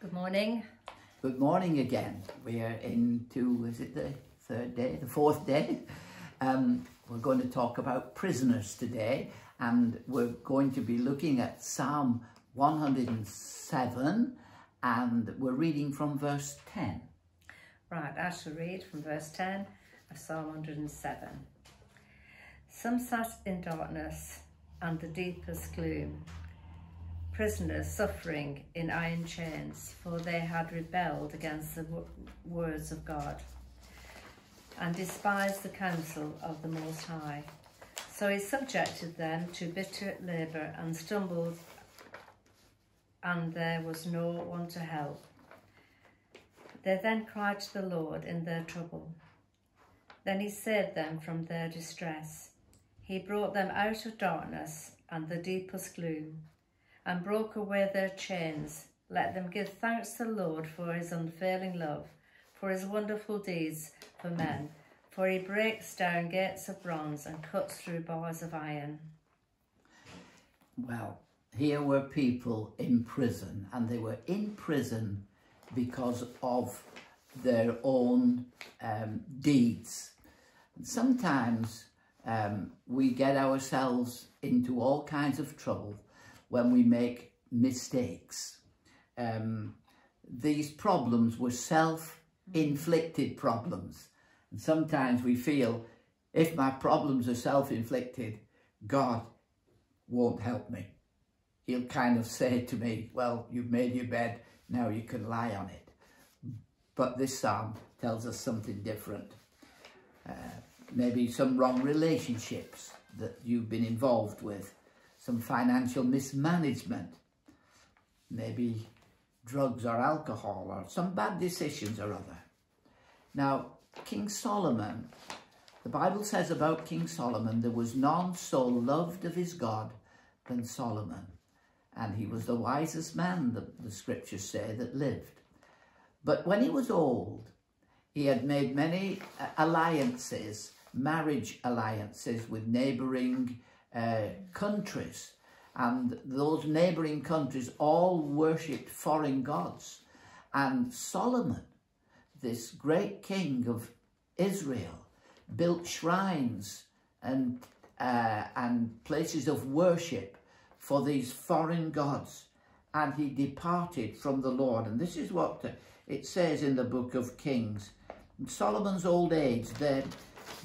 Good morning. Good morning again. We are into, is it the third day, the fourth day? Um, we're going to talk about prisoners today and we're going to be looking at Psalm 107 and we're reading from verse 10. Right, I shall read from verse 10 of Psalm 107. Some sat in darkness and the deepest gloom, prisoners suffering in iron chains, for they had rebelled against the words of God and despised the counsel of the Most High. So he subjected them to bitter labour and stumbled, and there was no one to help. They then cried to the Lord in their trouble. Then he saved them from their distress. He brought them out of darkness and the deepest gloom, and broke away their chains. Let them give thanks to the Lord for his unfailing love, for his wonderful deeds for men. For he breaks down gates of bronze and cuts through bars of iron. Well, here were people in prison, and they were in prison because of their own um, deeds. Sometimes um, we get ourselves into all kinds of trouble when we make mistakes. Um, these problems were self-inflicted problems. And sometimes we feel, if my problems are self-inflicted, God won't help me. He'll kind of say to me, well, you've made your bed, now you can lie on it. But this psalm tells us something different. Uh, maybe some wrong relationships that you've been involved with, some financial mismanagement, maybe drugs or alcohol or some bad decisions or other. Now, King Solomon, the Bible says about King Solomon, there was none so loved of his God than Solomon. And he was the wisest man, the, the scriptures say, that lived. But when he was old, he had made many alliances, marriage alliances with neighbouring uh, countries. And those neighbouring countries all worshipped foreign gods. And Solomon, this great king of Israel, built shrines and, uh, and places of worship for these foreign gods. And he departed from the Lord. And this is what it says in the book of Kings. In Solomon's old age, then,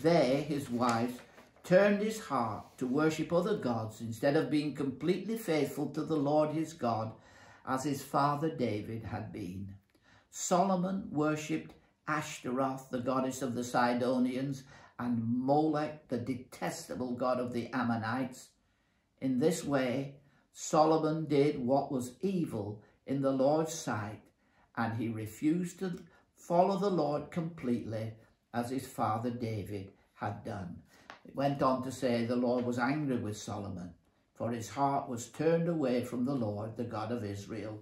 they, his wives, turned his heart to worship other gods instead of being completely faithful to the Lord his God, as his father David had been. Solomon worshipped Ashtaroth, the goddess of the Sidonians, and Molech, the detestable god of the Ammonites. In this way, Solomon did what was evil in the Lord's sight and he refused to follow the Lord completely as his father David had done. It went on to say the Lord was angry with Solomon, for his heart was turned away from the Lord, the God of Israel,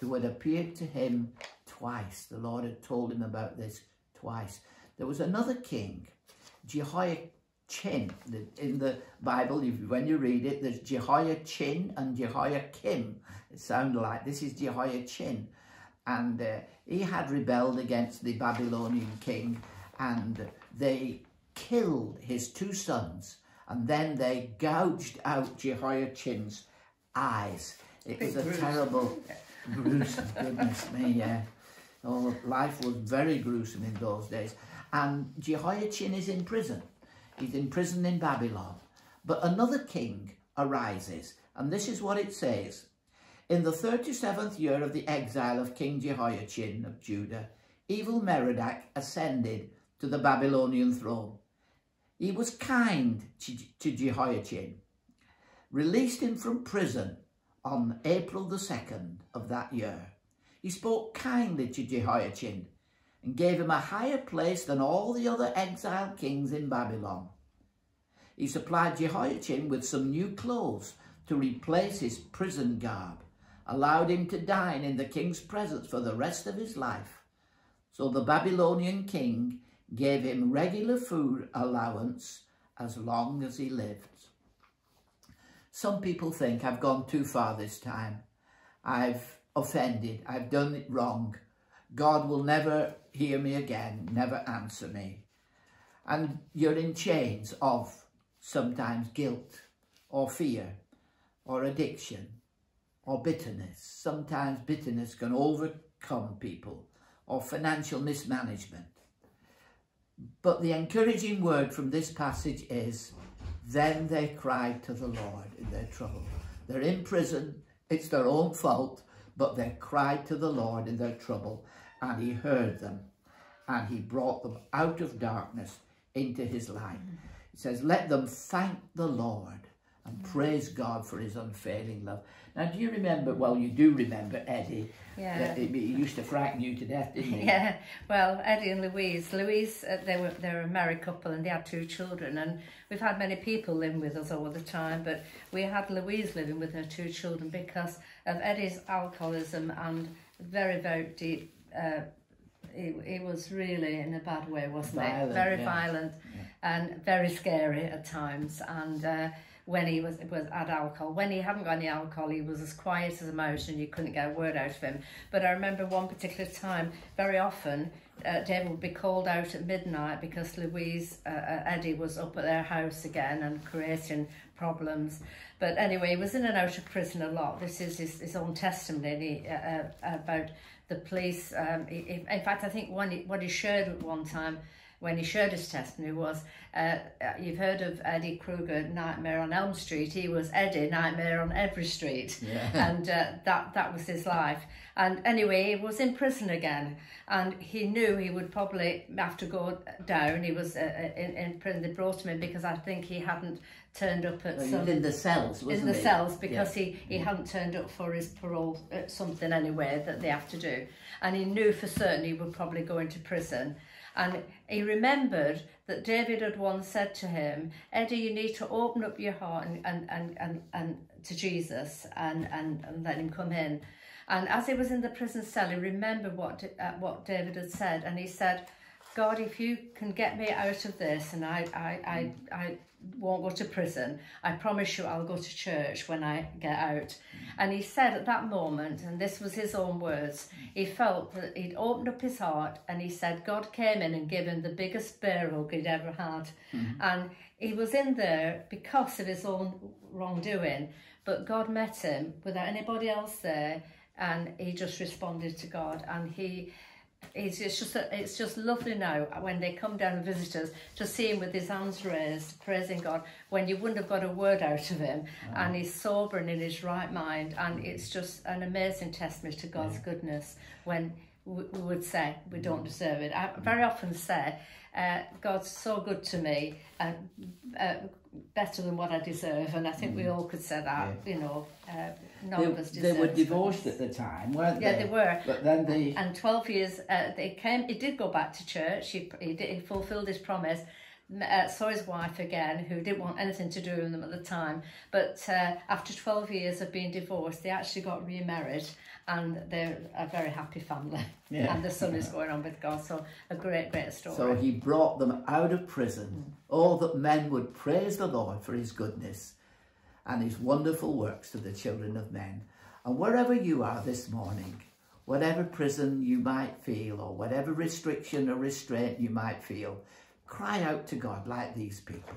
who had appeared to him twice. The Lord had told him about this twice. There was another king, Jehoiachin. In the Bible, when you read it, there's Jehoiachin and Jehoiakim. It sounds like this is Jehoiachin and uh, he had rebelled against the Babylonian king and they killed his two sons and then they gouged out Jehoiachin's eyes. It was a terrible, gruesome, goodness me, yeah. Oh, life was very gruesome in those days. And Jehoiachin is in prison. He's in prison in Babylon. But another king arises, and this is what it says. In the 37th year of the exile of King Jehoiachin of Judah, Evil-Merodach ascended to the Babylonian throne. He was kind to Jehoiachin, released him from prison on April the 2nd of that year. He spoke kindly to Jehoiachin and gave him a higher place than all the other exiled kings in Babylon. He supplied Jehoiachin with some new clothes to replace his prison garb allowed him to dine in the king's presence for the rest of his life. So the Babylonian king gave him regular food allowance as long as he lived. Some people think I've gone too far this time. I've offended. I've done it wrong. God will never hear me again, never answer me. And you're in chains of sometimes guilt or fear or addiction or bitterness. Sometimes bitterness can overcome people or financial mismanagement. But the encouraging word from this passage is, then they cried to the Lord in their trouble. They're in prison, it's their own fault, but they cried to the Lord in their trouble, and he heard them, and he brought them out of darkness into his light. It says, let them thank the Lord and praise God for his unfailing love. Now, do you remember, well, you do remember Eddie. Yeah. He, used to frighten you to death, didn't he? Yeah, well, Eddie and Louise. Louise, uh, they were they were a married couple and they had two children. And we've had many people living with us all the time, but we had Louise living with her two children because of Eddie's alcoholism and very, very deep. Uh, he, he was really in a bad way, wasn't Violent, he? Very yeah. violent and very scary at times. And uh, when he was was had alcohol. When he hadn't got any alcohol, he was as quiet as a mouse, and you couldn't get a word out of him. But I remember one particular time, very often, uh, David would be called out at midnight because Louise uh, uh, Eddie was up at their house again and creating problems. But anyway, he was in and out of prison a lot. This is his, his own testimony uh, uh, about the police. Um, he- in fact, I think one what he shared at one time when he shared his testimony was uh, uh, you've heard of Eddie Krueger, Nightmare on Elm Street. He was Eddie, Nightmare on every street, Yeah. and uh, that that was his life. And anyway, he was in prison again, and he knew he would probably have to go down. He was uh, uh, in, in prison. They brought him in because I think he hadn't turned up at Well, some in the cells, wasn't in the he? cells because Yeah. he, he hadn't turned up for his parole, uh, something anyway that they have to do. And he knew for certain he would probably go into prison. And he remembered that David had once said to him, Eddie, you need to open up your heart and, and, and, and, and to Jesus and, and, and let him come in. And as he was in the prison cell, he remembered what, uh, what David had said. And he said, God, if you can get me out of this and I, I, I, I won't go to prison, I promise you I'll go to church when I get out. And he said at that moment, and this was his own words, he felt that he'd opened up his heart and he said God came in and gave him the biggest bear hug he'd ever had. Mm-hmm. And he was in there because of his own wrongdoing, but God met him without anybody else there and he just responded to God and he it's, it's just it's just lovely now when they come down and visit us to see him with his hands raised, praising God when you wouldn't have got a word out of him, mm. and he's sober and in his right mind, and it's just an amazing testimony to God's goodness when we, would say we don't deserve it. I very often say, uh, God's so good to me, and uh, better than what I deserve, and I think we all could say that. You know, uh, none They, of us they were divorced at the time, weren't Yeah, they? they were. But then they... And 12 years, uh, they came, he did go back to church, he, he, did, he fulfilled his promise, uh, saw his wife again, who didn't want anything to do with them at the time. But uh, after 12 years of being divorced, they actually got remarried and they're a very happy family. Yeah. And the son is going on with God, so a great, great story. So he brought them out of prison. Oh, that men would praise the Lord for his goodness and his wonderful works to the children of men. And wherever you are this morning, whatever prison you might feel or whatever restriction or restraint you might feel, cry out to God like these people.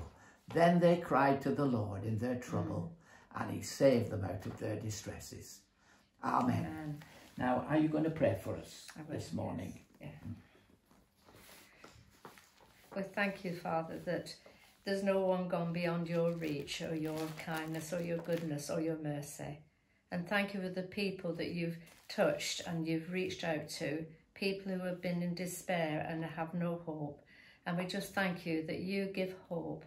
Then they cried to the Lord in their trouble mm. and he saved them out of their distresses. Amen. Amen. Now, are you going to pray for us will, this morning? Yeah. Mm. Well, thank you, Father, that there's no one gone beyond your reach or your kindness or your goodness or your mercy. And thank you for the people that you've touched and you've reached out to, people who have been in despair and have no hope. And we just thank you that you give hope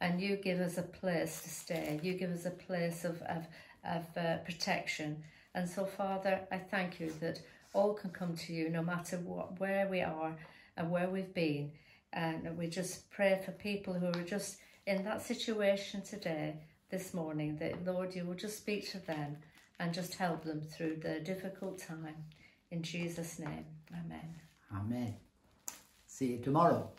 and you give us a place to stay. You give us a place of, of, of uh, protection. And so, Father, I thank you that all can come to you no matter what, where we are and where we've been. And we just pray for people who are just in that situation today, this morning, that Lord, you will just speak to them and just help them through the difficult time. In Jesus' name, amen. Amen. See you tomorrow.